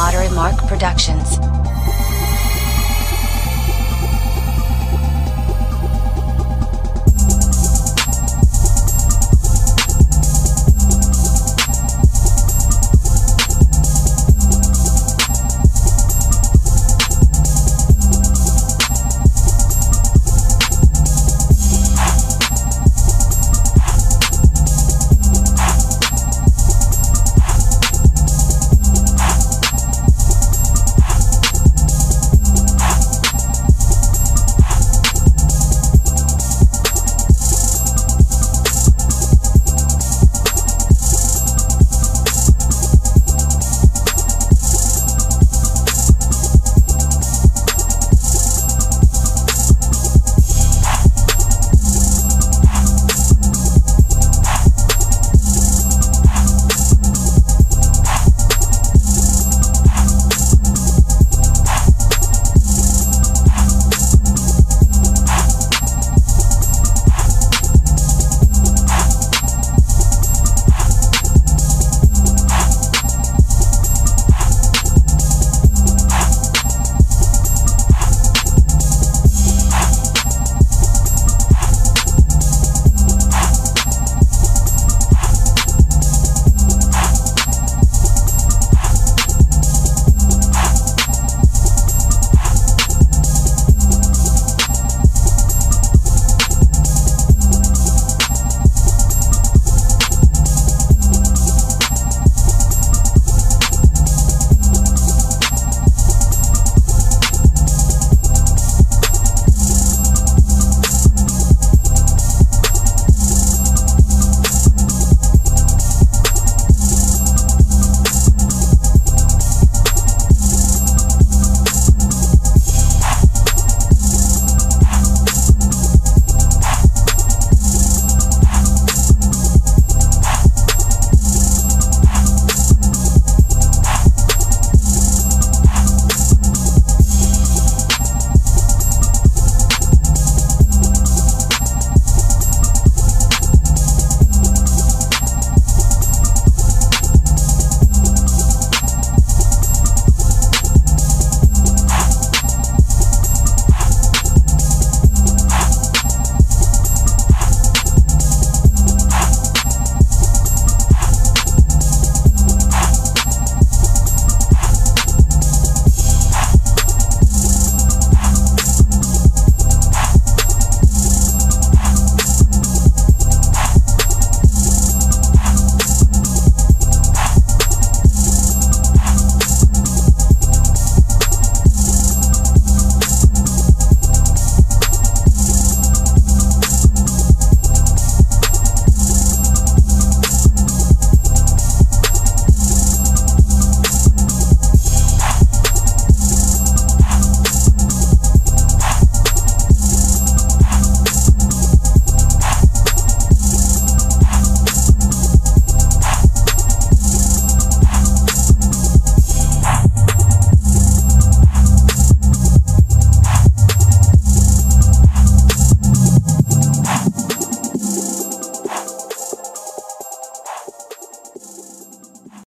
Moderate Mark Productions.